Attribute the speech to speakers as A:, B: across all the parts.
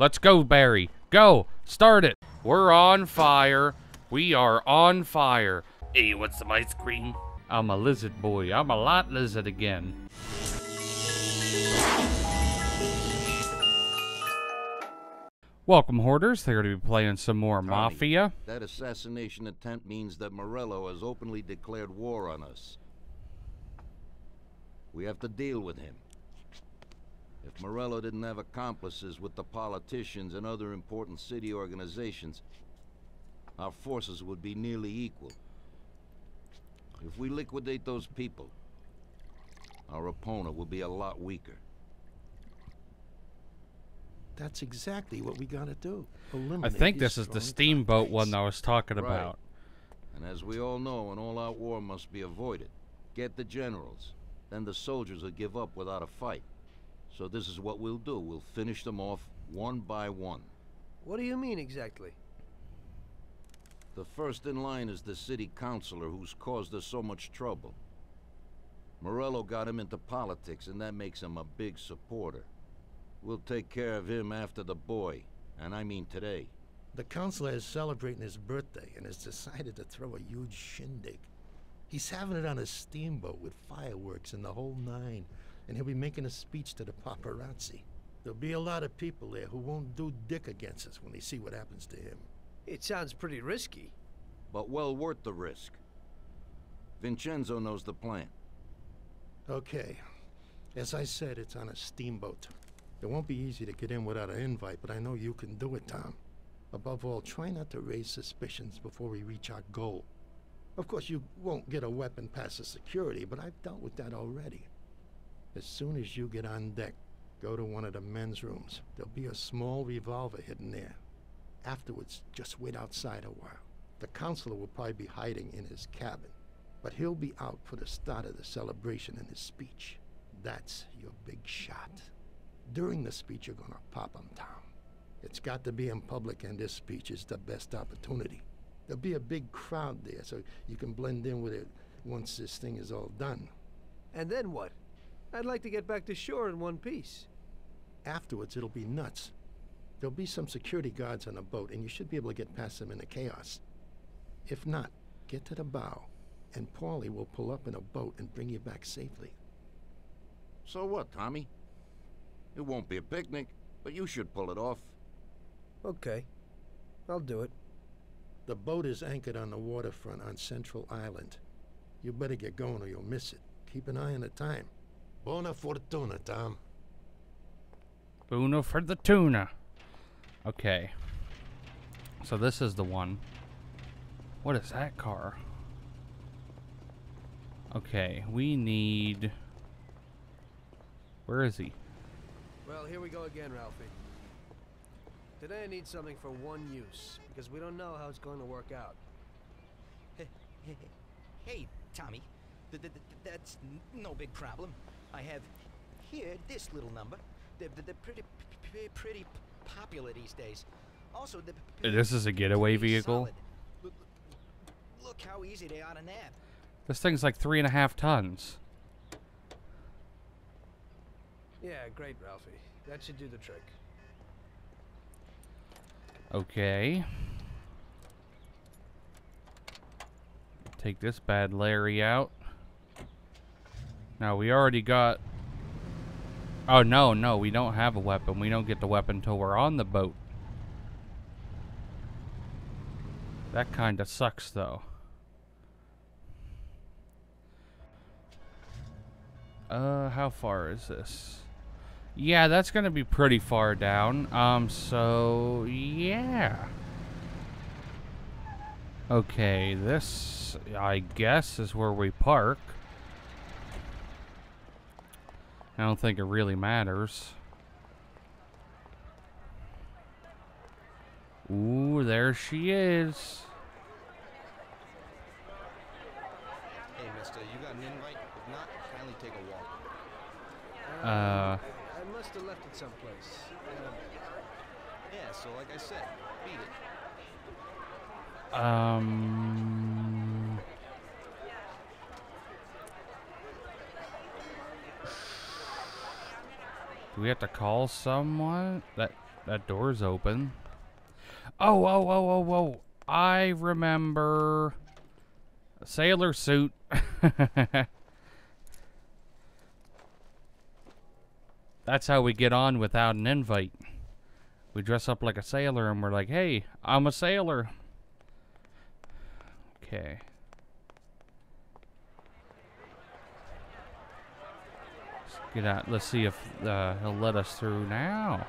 A: Let's go, Barry. Go. Start it. We're on fire. We are on fire.
B: Hey, you want some ice cream?
A: I'm a lizard boy. I'm a lot lizard again. Welcome, Hoarders. They're going to be playing some more
C: Tommy,
A: Mafia.
C: That assassination attempt means that Morello has openly declared war on us. We have to deal with him. If Morello didn't have accomplices with the politicians and other important city organizations, our forces would be nearly equal. If we liquidate those people, our opponent will be a lot weaker.
D: That's exactly what we gotta do. Eliminate
A: I
D: think
A: this is the steamboat
D: contacts.
A: one that I was talking
C: Right.
A: about.
C: And as we all know, an all-out war must be avoided. Get the generals. Then the soldiers will give up without a fight. So this is what we'll do. We'll finish them off one by one.
E: What do you mean exactly?
C: The first in line is the city councilor who's caused us so much trouble. Morello got him into politics, and that makes him a big supporter. We'll take care of him after the boy, and I mean today.
D: The counselor is celebrating his birthday and has decided to throw a huge shindig. He's having it on a steamboat with fireworks and the whole nine, and he'll be making a speech to the paparazzi. There'll be a lot of people there who won't do dick against us when they see what happens to him.
E: It sounds pretty risky.
C: But well worth the risk. Vincenzo knows the plan.
D: Okay. As I said, it's on a steamboat. It won't be easy to get in without an invite, but I know you can do it, Tom. Above all, try not to raise suspicions before we reach our goal. Of course, you won't get a weapon past the security, but I've dealt with that already. As soon as you get on deck, go to one of the men's rooms. There'll be a small revolver hidden there. Afterwards, just wait outside a while. The counselor will probably be hiding in his cabin, but he'll be out for the start of the celebration and his speech. That's your big shot. During the speech, you're gonna pop him, Tom. It's got to be in public, and this speech is the best opportunity. There'll be a big crowd there, so you can blend in with it once this thing is all done.
E: And then what? I'd like to get back to shore in one piece.
D: Afterwards, it'll be nuts. There'll be some security guards on a boat, and you should be able to get past them in the chaos. If not, get to the bow, and Paulie will pull up in a boat and bring you back safely.
C: So what, Tommy? It won't be a picnic, but you should pull it off.
E: Okay. I'll do it.
D: The boat is anchored on the waterfront on Central Island. You better get going or you'll miss it. Keep an eye on the time. Buona fortuna, Tom.
A: Uno for the tuna. Okay. So this is the one. What is that car? Okay, we need... Where is he?
E: Well, here we go again, Ralphie. Today I need something for one use, because we don't know how it's going to work out.
F: Hey, Tommy. Th- th- th- that's n- no big problem. I have here this little number. They're, they're pretty, p- p- pretty popular these days. Also, the
A: This is a getaway vehicle?
F: Look, look how easy they are to nab.
A: This thing's like three and a half tons.
E: Yeah, great, Ralphie. That should do the trick.
A: Okay. Take this bad Larry out. Now we already got... Oh, no, no, we don't have a weapon. We don't get the weapon until we're on the boat. That kinda sucks, though. Uh, how far is this? Yeah, that's gonna be pretty far down. Um, so yeah. Okay, this I guess is where we park. I don't think it really matters. Ooh, there she is.
G: Hey, mister, you got an invite? If not, kindly take a walk.
A: Uh,
E: I must have left it someplace. Uh,
G: Yeah, so like I said, beat it.
A: um. We have to call someone? That that door's open. Oh, oh, oh, oh, oh. I remember a sailor suit. That's how we get on without an invite. We dress up like a sailor and we're like, hey, I'm a sailor. Okay. Get out. Let's see if uh, he'll let us through now.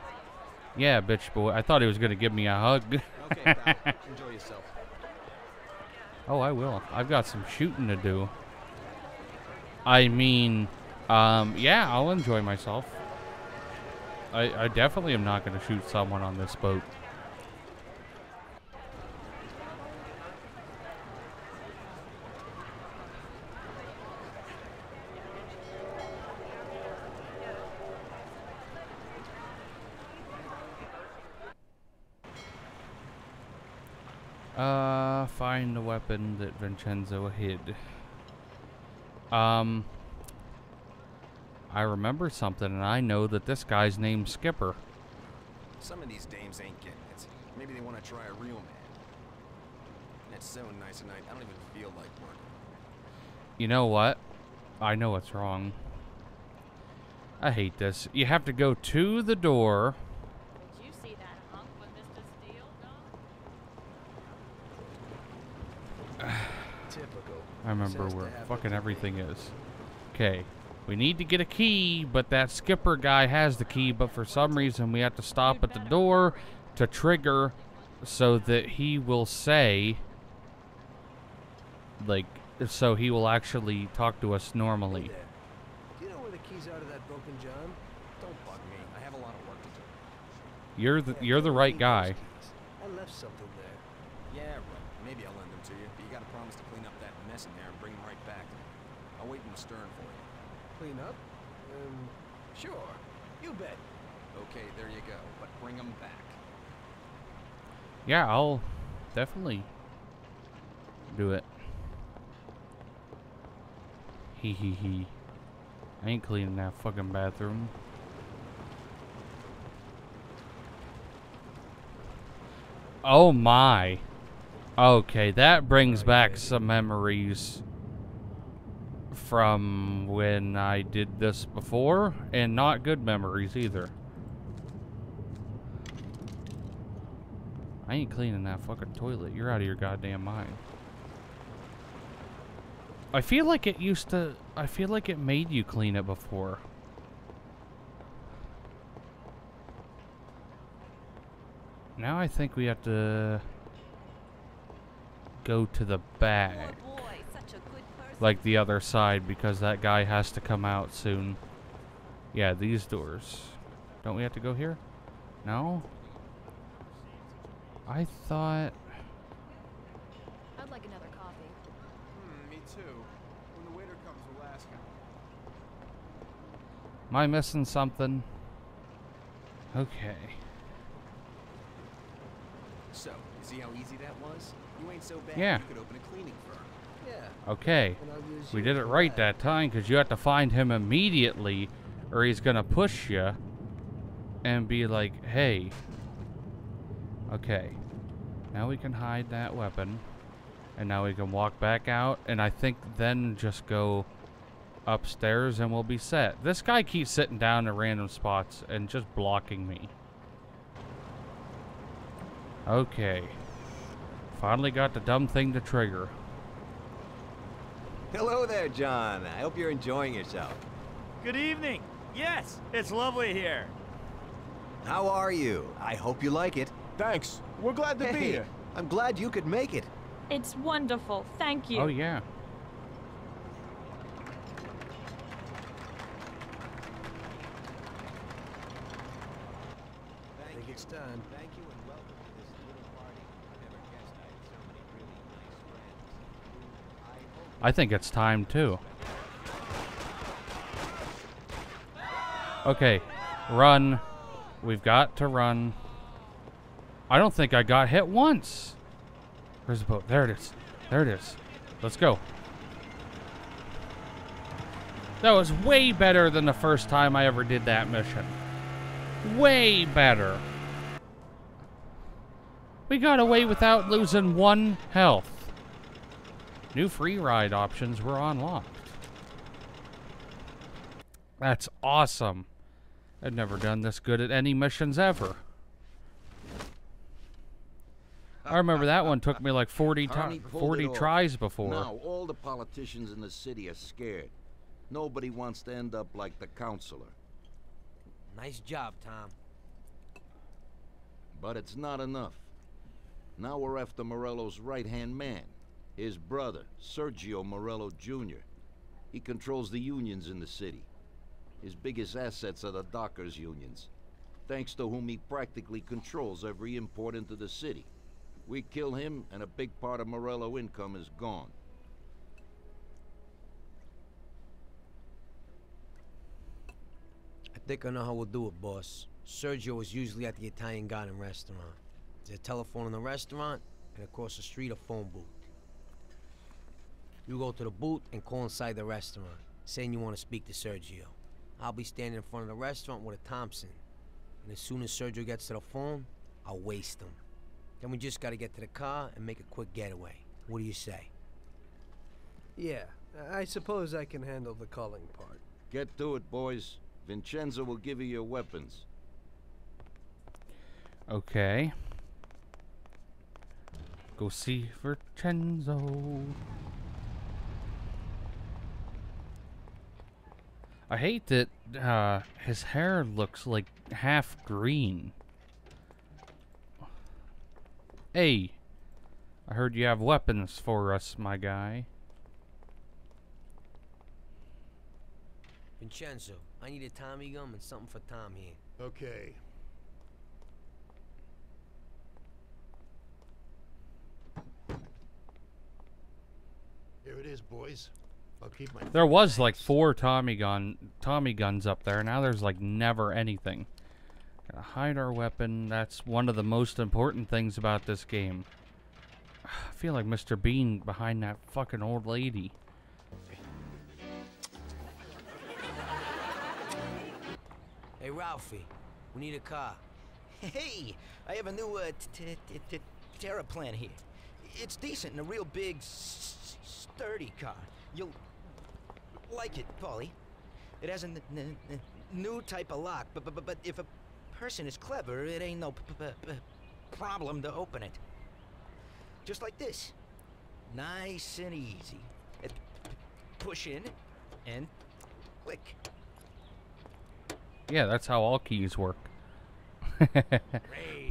A: Yeah, bitch boy. I thought he was going to give me a hug.
G: Okay, pal. Enjoy yourself.
A: Oh, I will. I've got some shooting to do. I mean, um, yeah, I'll enjoy myself. I, I definitely am not going to shoot someone on this boat. Uh, find the weapon that Vincenzo hid. Um, I remember something, and I know that this guy's named Skipper.
G: Some of these dames ain't getting it. Maybe they want to try a real man. It's so nice tonight, I don't even feel like working.
A: You know what? I know what's wrong. I hate this. You have to go to the door.
H: Did you see that hunk with Mr. Steele, Doc?
E: Typical.
A: I remember where fucking everything is. Okay. We need to get a key, but that skipper guy has the key, but for some reason we have to stop at the door to trigger so that he will say like so he will actually talk to us normally.
E: Do you know where the keys are to that broken John?
G: Don't bug me. I have a lot of work to do.
A: You're the you're the right guy.
E: I left something there.
G: Yeah, right. Maybe I'll lend them to you, but you gotta promise to clean up that mess in there and bring them right back. I'll wait in the stern for you.
E: Clean up? Um, sure. You bet.
G: Okay, there you go. But bring them back.
A: Yeah, I'll definitely do it. Hee hee hee. I ain't cleaning that fucking bathroom. Oh my. Okay, that brings back some memories from when I did this before, and not good memories either. I ain't cleaning that fucking toilet. You're out of your goddamn mind. I feel like it used to. I feel like it made you clean it before. Now I think we have to go to the back.
H: Poor boy, such a good.
A: Like the other side because that guy has to come out soon. Yeah, these doors. Don't we have to go here? No? I thought.
H: I'd like another coffee.
I: Hmm, me too. When the waiter comes, we'll ask him.
A: Am I missing something? Okay.
G: So, you see how easy that was? You ain't so bad.
A: Yeah.
G: You could open a cleaning firm.
E: Yeah.
A: Okay.
E: And I'll use
A: We did it right that time because you have to find him immediately or he's going to push you and be like, hey. Okay. Now we can hide that weapon. And now we can walk back out. And I think then just go upstairs and we'll be set. This guy keeps sitting down in random spots and just blocking me. Okay. Finally got the dumb thing to trigger.
J: Hello there, John. I hope you're enjoying yourself.
K: Good evening. Yes, it's lovely here.
J: How are you? I hope you like it.
I: Thanks. We're glad to be here.
J: I'm glad you could make it.
H: It's wonderful. Thank you.
A: Oh, yeah.
E: I think it's time.
J: Thank you and welcome to this little party. I never guessed I had so many really nice friends.
A: I think it's time too. Okay, run. We've got to run. I don't think I got hit once. Where's the boat? There it is. There it is. Let's go. That was way better than the first time I ever did that mission. Way better. We got away without losing one health. New free ride options were unlocked. That's awesome. I've never done this good at any missions ever. I remember that one took me like 40,
C: Arnie
A: ti-
C: pulled
A: 40 tries before.
C: Now, all the politicians in the city are scared. Nobody wants to end up like the counselor.
E: Nice job, Tom.
C: But it's not enough. Now we're after Morello's right-hand man, his brother, Sergio Morello Jr. He controls the unions in the city. His biggest assets are the dockers' unions, thanks to whom he practically controls every import into the city. We kill him, and a big part of Morello income is gone.
E: I think I know how we'll do it, boss. Sergio is usually at the Italian Garden restaurant. There's a telephone in the restaurant, and across the street a phone booth. You go to the booth and call inside the restaurant, saying you want to speak to Sergio. I'll be standing in front of the restaurant with a Thompson. And as soon as Sergio gets to the phone, I'll waste him. Then we just gotta get to the car and make a quick getaway. What do you say? Yeah, I suppose I can handle the calling part.
C: Get to it, boys. Vincenzo will give you your weapons.
A: Okay. Go see Vincenzo. I hate that uh, his hair looks like half green. Hey, I heard you have weapons for us, my guy.
E: Vincenzo, I need a Tommy gum and something for Tom here.
D: Okay. Here it is, boys. I'll keep my.
A: There was like four Tommy gun Tommy guns up there. Now there's like never anything. Gotta hide our weapon. That's one of the most important things about this game. I feel like Mr. Bean behind that fucking old lady.
E: Hey, Ralphie, we need a car.
F: Hey, I have a new uh, t- t- t- t- Terraplane here. It's decent and a real big, s- s- sturdy car. You'll like it, Paulie. It has a new type of lock, but, but but if a person is clever, it ain't no p- p- p- problem to open it. Just like this, nice and easy. It, push in and click.
A: Yeah, that's how all keys work.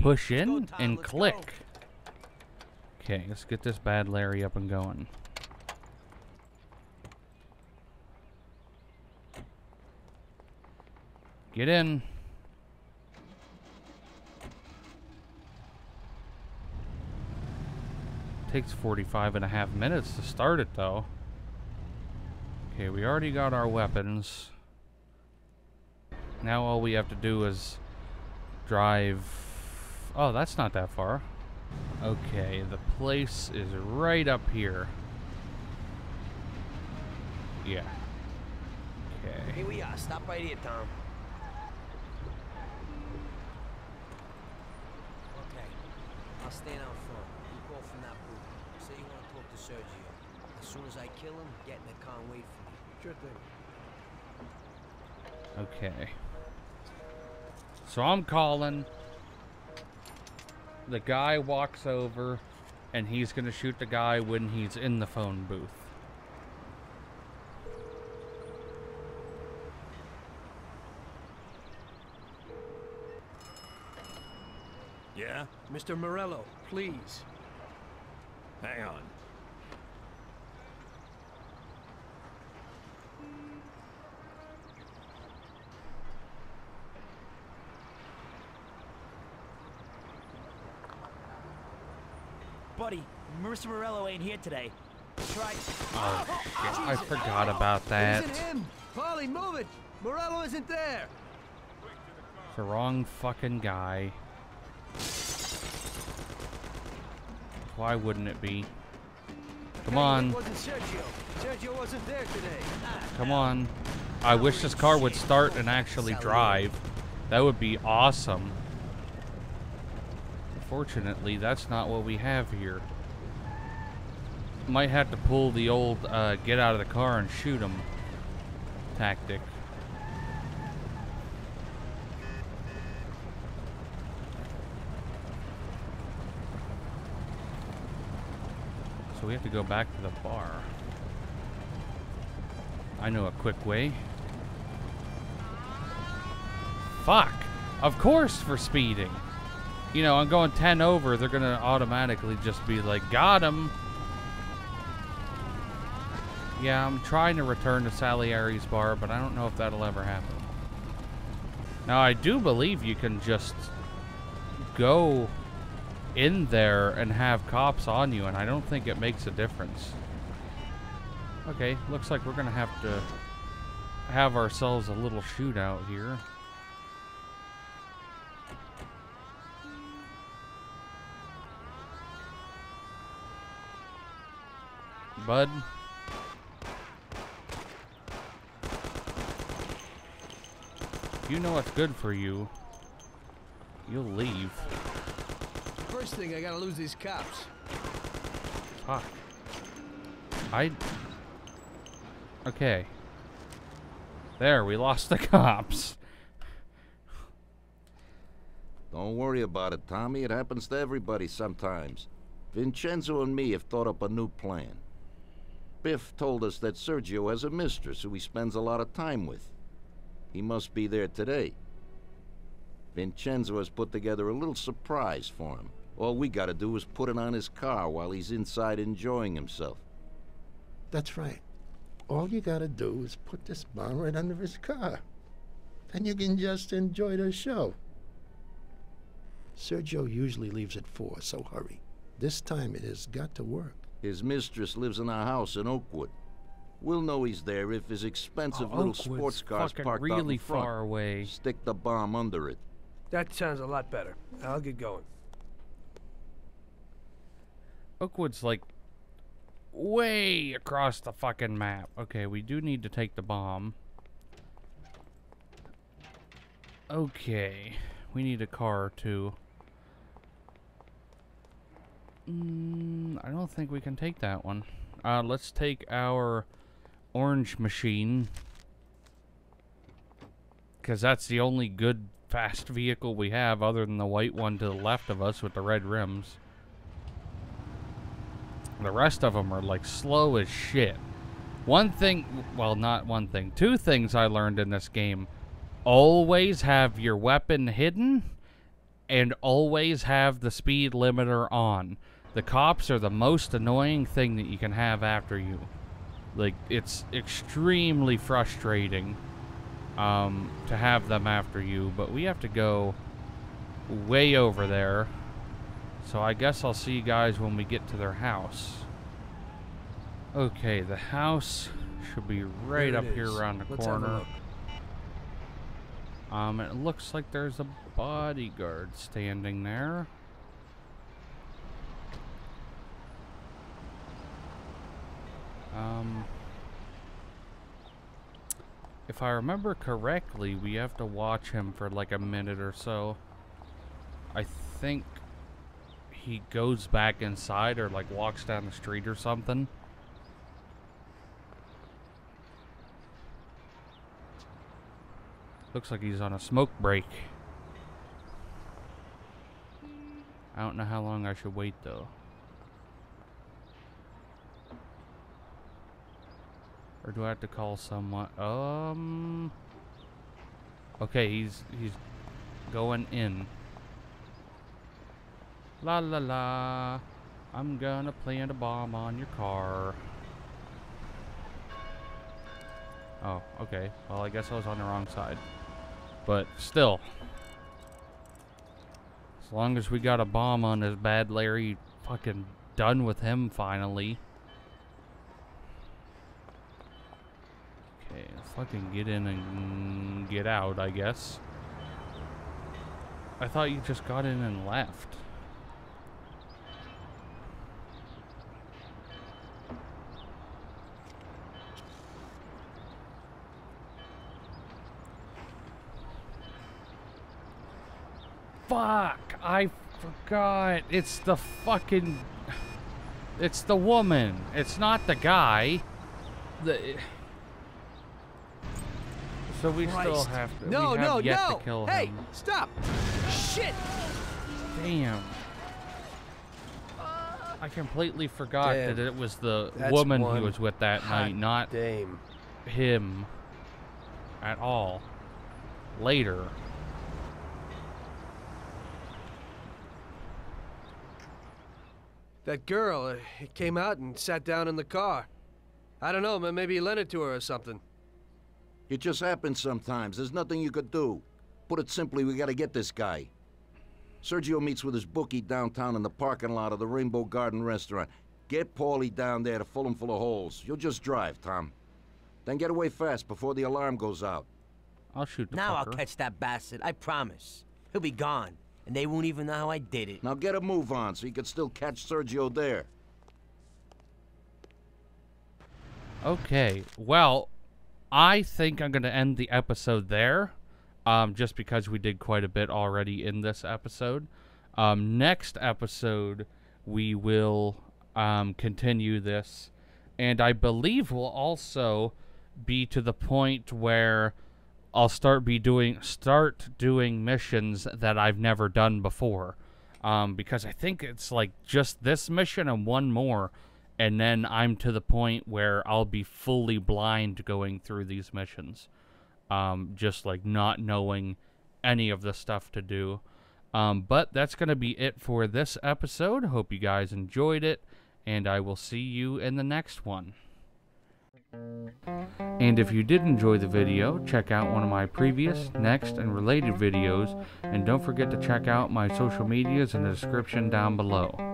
A: Push in and click. Okay, let's get this bad Larry up and going. Get in. Takes 45 and a half minutes to start it though. Okay, we already got our weapons. Now all we have to do is drive. Oh, that's not that far. Okay, the place is right up here. Yeah. Okay.
E: Here we are. Stop right here, Tom. Okay. I'll stand out front. You call from that booth. Say you want to talk to Sergio. As soon as I kill him, get in the car and wait for me. Sure thing.
A: Okay. So I'm calling. The guy walks over, and he's gonna shoot the guy when he's in the phone booth.
K: Yeah?
E: Mr. Morello, please.
K: Hang on.
L: Buddy, Mr. Morello ain't here today. Try.
A: Oh, oh shit. I forgot about that.
E: It isn't him. Paulie, move it. Morello isn't there.
A: It's the wrong fucking guy. Why wouldn't it be? Come on.
E: It wasn't Sergio. Sergio wasn't there today.
A: Come on. I wish this car would start and actually drive. That would be awesome. Fortunately, that's not what we have here. Might have to pull the old uh, get out of the car and shoot him tactic. So we have to go back to the bar. I know a quick way. Fuck! Of course for speeding. You know, I'm going 10 over, they're gonna automatically just be like, got him! Yeah, I'm trying to return to Salieri's bar, but I don't know if that'll ever happen. Now, I do believe you can just go in there and have cops on you, and I don't think it makes a difference. Okay, looks like we're gonna have to have ourselves a little shootout here. Bud. You know what's good for you, you'll leave.
M: First thing, I gotta lose these cops.
A: Fuck. I... Okay. There, we lost the cops.
C: Don't worry about it, Tommy. It happens to everybody sometimes. Vincenzo and me have thought up a new plan. Biff told us that Sergio has a mistress who he spends a lot of time with. He must be there today. Vincenzo has put together a little surprise for him. All we gotta do is put it on his car while he's inside enjoying himself.
D: That's right. All you gotta do is put this bomb right under his car. Then you can just enjoy the show. Sergio usually leaves at four, so hurry. This time it has got to work.
C: His mistress lives in a house in Oakwood. We'll know he's there if his expensive
A: Oh,
C: little
A: Oakwood's
C: sports car's
A: fucking
C: parked out
A: really
C: in front.
A: far away.
C: Stick the bomb under it.
M: That sounds a lot better. I'll get going.
A: Oakwood's like way across the fucking map. Okay, we do need to take the bomb. Okay, we need a car too. Mm, I don't think we can take that one. Uh, let's take our orange machine. Because that's the only good fast vehicle we have other than the white one to the left of us with the red rims. The rest of them are like slow as shit. One thing, well, not one thing, two things I learned in this game. Always have your weapon hidden and always have the speed limiter on. The cops are the most annoying thing that you can have after you. Like, it's extremely frustrating um, to have them after you, but we have to go way over there. So I guess I'll see you guys when we get to their house. Okay, the house should be right up
M: it
A: here
M: is.
A: around the
M: Let's
A: corner. Um, it looks like there's a bodyguard standing there. Um, if I remember correctly, we have to watch him for like a minute or so. I think he goes back inside or like walks down the street or something. Looks like he's on a smoke break. I don't know how long I should wait though. Or do I have to call someone? Um. Okay, he's he's going in. La la la. I'm gonna plant a bomb on your car. Oh, okay. Well, I guess I was on the wrong side. But still. As long as we got a bomb on this bad Larry, fucking done with him finally. Okay, let's fucking get in and get out, I guess. I thought you just got in and left. Fuck! I forgot. It's the fucking. It's the woman. It's not the guy. The. So we still have to.
M: No,
A: have
M: no, no!
A: To kill
M: hey,
A: him.
M: stop! Shit!
A: Damn. I completely forgot
M: Damn.
A: that it was the
M: That's
A: woman he was with that night, not
M: dame.
A: him at all. Later.
M: That girl uh, came out and sat down in the car. I don't know, ma- maybe he lent it to her or something.
C: It just happens sometimes. There's nothing you could do. Put it simply, we gotta get this guy. Sergio meets with his bookie downtown in the parking lot of the Rainbow Garden restaurant. Get Paulie down there to fill him full of holes. You'll just drive, Tom. Then get away fast before the alarm goes out.
A: I'll shoot the
E: Now I'll catch that bastard, I promise. He'll be gone, and they won't even know how I did it.
C: Now get a move on so you can still catch Sergio there.
A: Okay, well, I think I'm going to end the episode there, um, just because we did quite a bit already in this episode. Um, next episode, we will um, continue this, and I believe we'll also be to the point where I'll start be doing start doing missions that I've never done before, um, because I think it's like just this mission and one more and then I'm to the point where I'll be fully blind going through these missions, um, just like not knowing any of the stuff to do. Um, but that's gonna be it for this episode. Hope you guys enjoyed it, and I will see you in the next one. And if you did enjoy the video, check out one of my previous, next, and related videos, and don't forget to check out my social medias in the description down below.